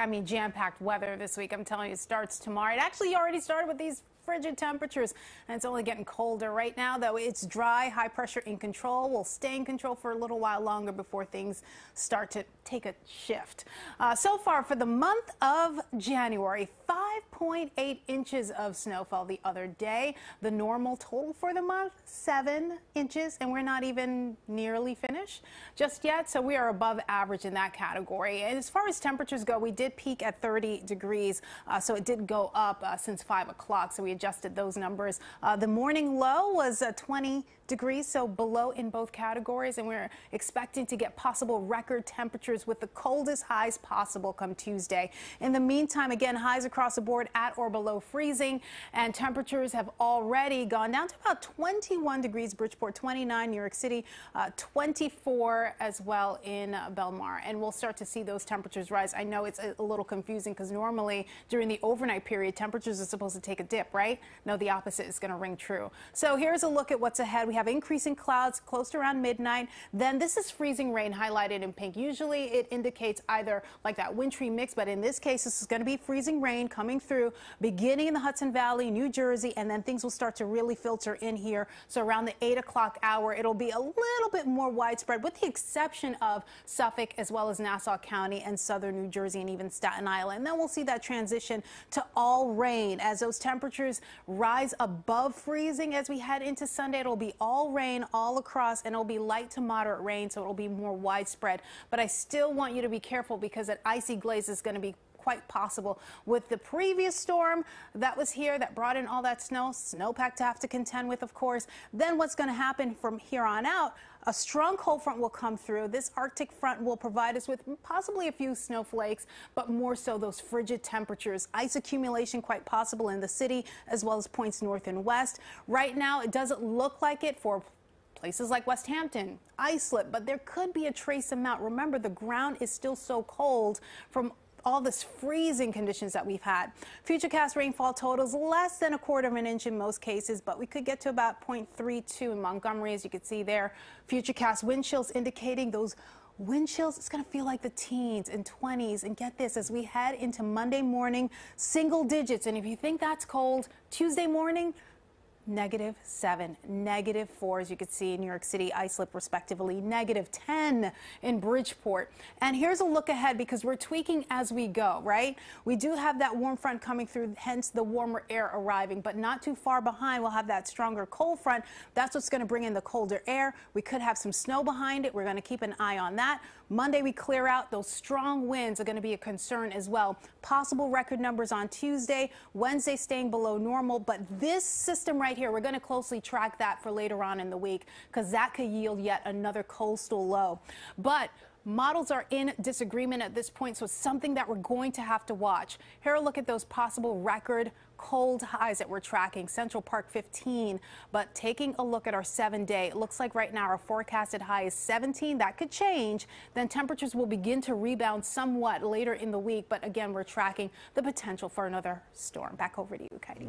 I mean, jam-packed weather this week. I'm telling you, it starts tomorrow. It actually already started with these frigid temperatures, and it's only getting colder right now, though it's dry, high pressure in control. We'll stay in control for a little while longer before things start to take a shift. Uh, so far for the month of January, 5.8 inches of snowfall the other day. The normal total for the month, 7 inches, and we're not even nearly finished just yet, so we are above average in that category. And as far as temperatures go, we did peak at 30 degrees, uh, so it did go up uh, since 5 o'clock, so we adjusted those numbers. Uh, the morning low was uh, 20 degrees, so below in both categories, and we're expecting to get possible record temperatures with the coldest highs possible come Tuesday. In the meantime, again, highs across the board at or below freezing, and temperatures have already gone down to about 21 degrees Bridgeport, 29 New York City, uh, 24 as well in uh, Belmar, and we'll start to see those temperatures rise. I know it's a, a little confusing because normally during the overnight period, temperatures are supposed to take a dip, right? No, the opposite is going to ring true. So here's a look at what's ahead. We have increasing clouds close to around midnight. Then this is freezing rain highlighted in pink. Usually it indicates either like that wintry mix, but in this case, this is going to be freezing rain coming through beginning in the Hudson Valley, New Jersey, and then things will start to really filter in here. So around the 8 o'clock hour, it'll be a little bit more widespread with the exception of Suffolk as well as Nassau County and southern New Jersey and even Staten Island. And then we'll see that transition to all rain as those temperatures rise above freezing as we head into Sunday. It'll be all rain all across and it'll be light to moderate rain, so it'll be more widespread. But I still want you to be careful because that icy glaze is going to be quite possible. With the previous storm that was here that brought in all that snow, snowpack to have to contend with, of course. Then what's going to happen from here on out? A strong cold front will come through. This Arctic front will provide us with possibly a few snowflakes, but more so those frigid temperatures. Ice accumulation quite possible in the city as well as points north and west. Right now, it doesn't look like it for places like Westhampton, Islip, but there could be a trace amount. Remember, the ground is still so cold from all this freezing conditions that we've had. Futurecast rainfall totals less than a quarter of an inch in most cases, but we could get to about 0.32 in Montgomery, as you can see there. Futurecast wind chills indicating those wind chills, it's going to feel like the teens and 20s. And get this, as we head into Monday morning, single digits. And if you think that's cold, Tuesday morning, negative 7, negative 4, as you can see in New York City, Islip respectively, negative 10 in Bridgeport. And here's a look ahead because we're tweaking as we go, right? We do have that warm front coming through, hence the warmer air arriving, but not too far behind. We'll have that stronger cold front. That's what's going to bring in the colder air. We could have some snow behind it. We're going to keep an eye on that. Monday, we clear out. Those strong winds are going to be a concern as well. Possible record numbers on Tuesday, Wednesday staying below normal, but this system right right here, we're going to closely track that for later on in the week because that could yield yet another coastal low. But Models are in disagreement at this point, so it's something that we're going to have to watch. Here, a look at those possible record cold highs that we're tracking. Central Park 15, but taking a look at our seven day, it looks like right now our forecasted high is 17. That could change. Then temperatures will begin to rebound somewhat later in the week, but again, we're tracking the potential for another storm. Back over to you, Katie.